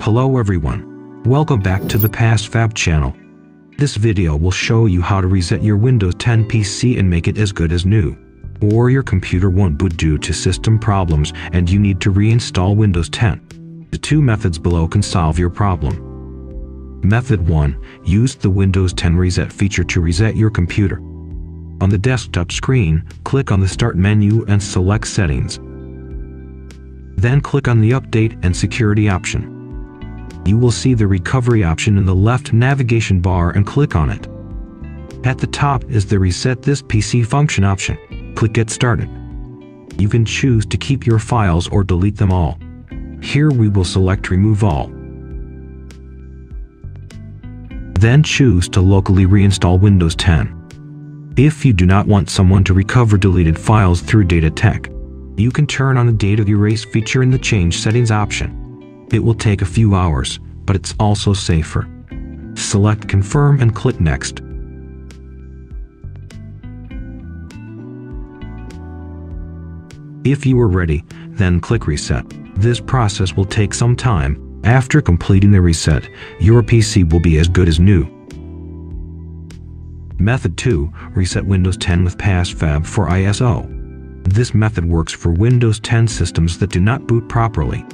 Hello everyone. Welcome back to the PassFab channel. This video will show you how to reset your Windows 10 PC and make it as good as new. Or your computer won't boot due to system problems and you need to reinstall Windows 10. The two methods below can solve your problem. Method 1. Use the Windows 10 Reset feature to reset your computer. On the desktop screen, click on the Start menu and select Settings. Then click on the Update and Security option you will see the recovery option in the left navigation bar and click on it. At the top is the Reset This PC function option. Click Get Started. You can choose to keep your files or delete them all. Here we will select Remove All. Then choose to locally reinstall Windows 10. If you do not want someone to recover deleted files through DataTech, you can turn on the Data Erase feature in the Change Settings option. It will take a few hours, but it's also safer. Select Confirm and click Next. If you are ready, then click Reset. This process will take some time. After completing the reset, your PC will be as good as new. Method 2. Reset Windows 10 with PassFab for ISO. This method works for Windows 10 systems that do not boot properly.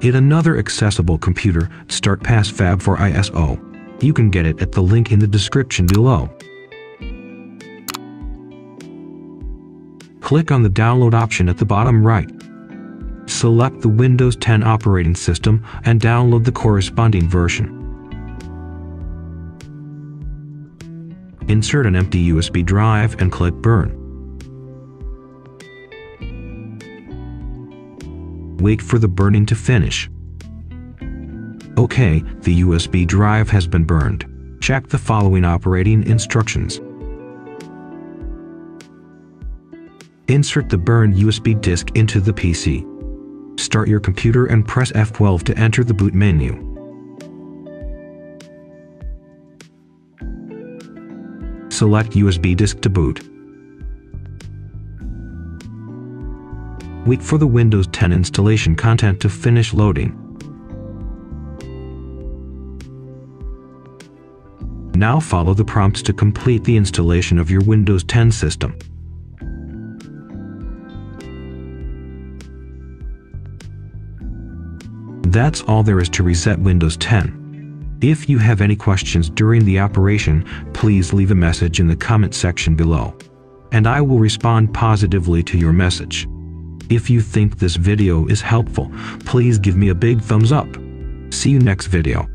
In another accessible computer, start PassFab for ISO. You can get it at the link in the description below. Click on the download option at the bottom right. Select the Windows 10 operating system and download the corresponding version. Insert an empty USB drive and click Burn. Wait for the burning to finish. OK, the USB drive has been burned. Check the following operating instructions. Insert the burned USB disk into the PC. Start your computer and press F12 to enter the boot menu. Select USB disk to boot. Wait for the Windows 10 installation content to finish loading. Now follow the prompts to complete the installation of your Windows 10 system. That's all there is to reset Windows 10. If you have any questions during the operation, please leave a message in the comment section below, and I will respond positively to your message. If you think this video is helpful, please give me a big thumbs up. See you next video.